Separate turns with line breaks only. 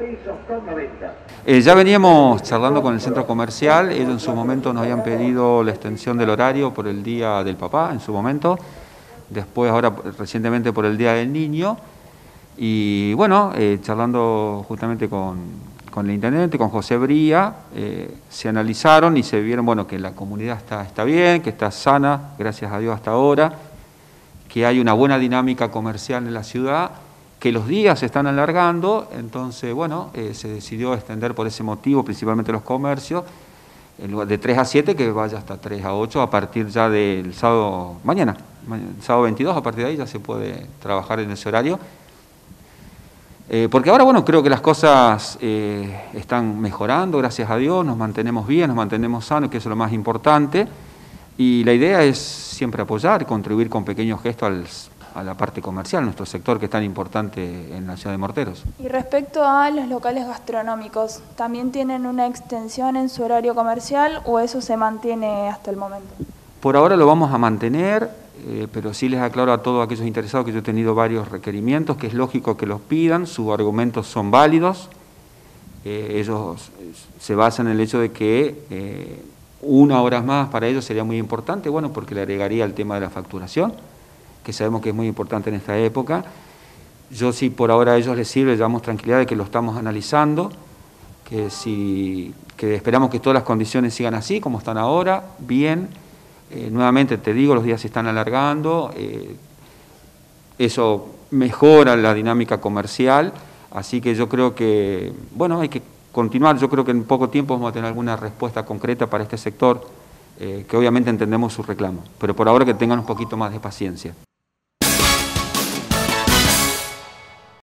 pesos con 90.
Eh, ya veníamos charlando con el centro comercial, ellos en su momento nos habían pedido la extensión del horario por el Día del Papá, en su momento, después ahora recientemente por el Día del Niño, y bueno, eh, charlando justamente con, con, el intendente, con José Bría, eh, se analizaron y se vieron bueno, que la comunidad está, está bien, que está sana, gracias a Dios hasta ahora, que hay una buena dinámica comercial en la ciudad, que los días se están alargando, entonces, bueno, eh, se decidió extender por ese motivo, principalmente los comercios, de 3 a 7, que vaya hasta 3 a 8 a partir ya del sábado, mañana, sábado 22, a partir de ahí ya se puede trabajar en ese horario. Eh, porque ahora, bueno, creo que las cosas eh, están mejorando, gracias a Dios, nos mantenemos bien, nos mantenemos sanos, que eso es lo más importante. Y la idea es siempre apoyar, contribuir con pequeños gestos a la parte comercial, nuestro sector que es tan importante en la ciudad de Morteros.
Y respecto a los locales gastronómicos, ¿también tienen una extensión en su horario comercial o eso se mantiene hasta el momento?
Por ahora lo vamos a mantener, eh, pero sí les aclaro a todos aquellos interesados que yo he tenido varios requerimientos, que es lógico que los pidan, sus argumentos son válidos, eh, ellos se basan en el hecho de que eh, una hora más para ellos sería muy importante, bueno, porque le agregaría el tema de la facturación, que sabemos que es muy importante en esta época. Yo sí por ahora a ellos les sirve, les damos tranquilidad de que lo estamos analizando, que, si, que esperamos que todas las condiciones sigan así, como están ahora, bien. Eh, nuevamente te digo, los días se están alargando, eh, eso mejora la dinámica comercial, así que yo creo que, bueno, hay que continuar. Yo creo que en poco tiempo vamos a tener alguna respuesta concreta para este sector, eh, que obviamente entendemos su reclamo, pero por ahora que tengan un poquito más de paciencia.